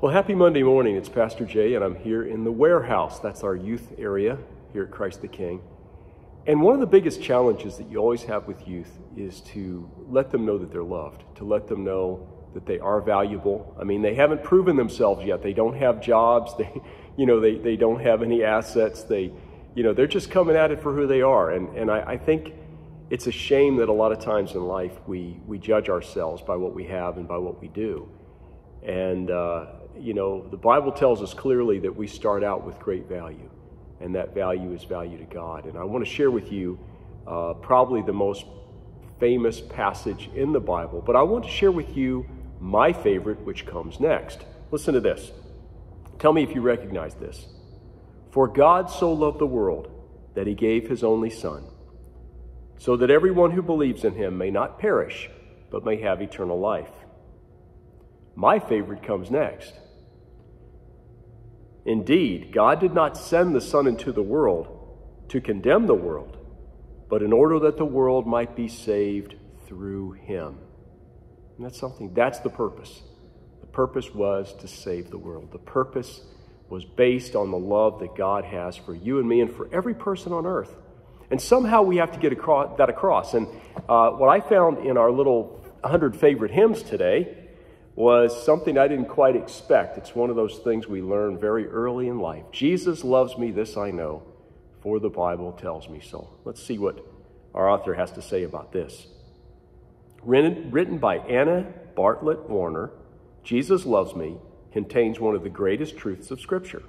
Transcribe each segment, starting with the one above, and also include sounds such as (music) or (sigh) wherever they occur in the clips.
Well, happy Monday morning. It's Pastor Jay, and I'm here in the warehouse. That's our youth area here at Christ the King. And one of the biggest challenges that you always have with youth is to let them know that they're loved, to let them know that they are valuable. I mean, they haven't proven themselves yet. They don't have jobs. (laughs) They, you know, they, they don't have any assets. They, you know, they're just coming at it for who they are. And, and I, I think it's a shame that a lot of times in life we, we judge ourselves by what we have and by what we do. And, uh, you know, the Bible tells us clearly that we start out with great value, and that value is value to God. And I want to share with you uh, probably the most famous passage in the Bible, but I want to share with you my favorite, which comes next. Listen to this. Tell me if you recognize this. For God so loved the world that he gave his only Son, so that everyone who believes in him may not perish, but may have eternal life. My favorite comes next. Indeed, God did not send the Son into the world to condemn the world, but in order that the world might be saved through him. And that's something, that's the purpose. The purpose was to save the world. The purpose was based on the love that God has for you and me and for every person on earth. And somehow we have to get across, that across. And uh, what I found in our little 100 favorite hymns today was something I didn't quite expect. It's one of those things we learn very early in life. Jesus loves me, this I know, for the Bible tells me so. Let's see what our author has to say about this. Written by Anna Bartlett Warner, Jesus Loves Me contains one of the greatest truths of Scripture.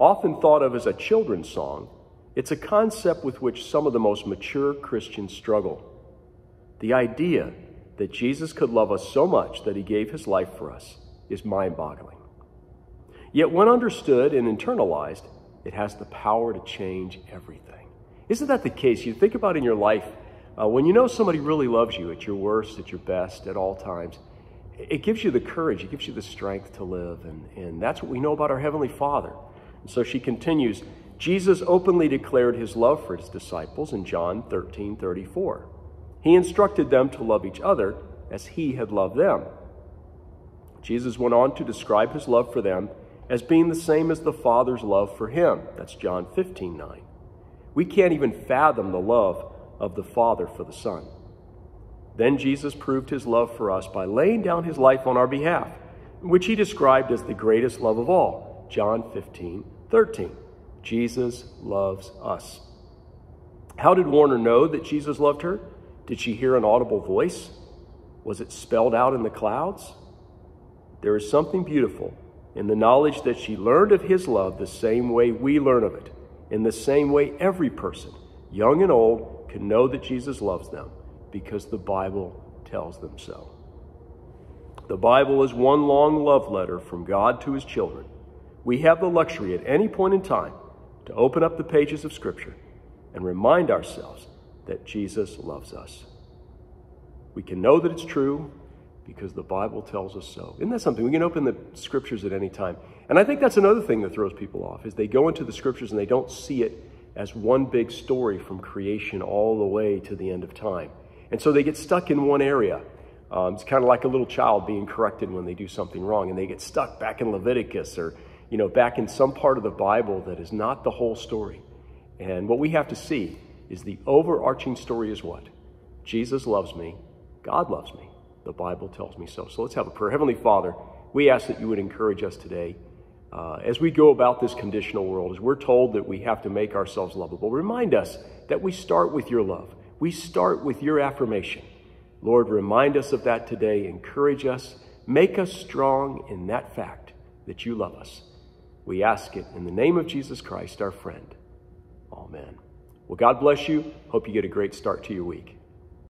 Often thought of as a children's song, it's a concept with which some of the most mature Christians struggle. The idea that Jesus could love us so much that he gave his life for us is mind boggling. Yet, when understood and internalized, it has the power to change everything. Isn't that the case? You think about in your life, uh, when you know somebody really loves you at your worst, at your best, at all times, it gives you the courage, it gives you the strength to live. And, and that's what we know about our Heavenly Father. And so she continues Jesus openly declared his love for his disciples in John 13 34. He instructed them to love each other as he had loved them. Jesus went on to describe his love for them as being the same as the Father's love for him. That's John 15 9. We can't even fathom the love of the Father for the Son. Then Jesus proved his love for us by laying down his life on our behalf, which he described as the greatest love of all. John 15 13. Jesus loves us. How did Warner know that Jesus loved her? Did she hear an audible voice? Was it spelled out in the clouds? There is something beautiful in the knowledge that she learned of his love the same way we learn of it, in the same way every person, young and old, can know that Jesus loves them because the Bible tells them so. The Bible is one long love letter from God to his children. We have the luxury at any point in time to open up the pages of Scripture and remind ourselves that Jesus loves us. We can know that it's true because the Bible tells us so. Isn't that something? We can open the scriptures at any time. And I think that's another thing that throws people off is they go into the scriptures and they don't see it as one big story from creation all the way to the end of time. And so they get stuck in one area. Um, it's kind of like a little child being corrected when they do something wrong, and they get stuck back in Leviticus or, you know, back in some part of the Bible that is not the whole story. And what we have to see is the overarching story is what? Jesus loves me. God loves me. The Bible tells me so. So let's have a prayer. Heavenly Father, we ask that you would encourage us today uh, as we go about this conditional world, as we're told that we have to make ourselves lovable. Remind us that we start with your love. We start with your affirmation. Lord, remind us of that today. Encourage us. Make us strong in that fact that you love us. We ask it in the name of Jesus Christ, our friend. Amen. Well, God bless you. Hope you get a great start to your week.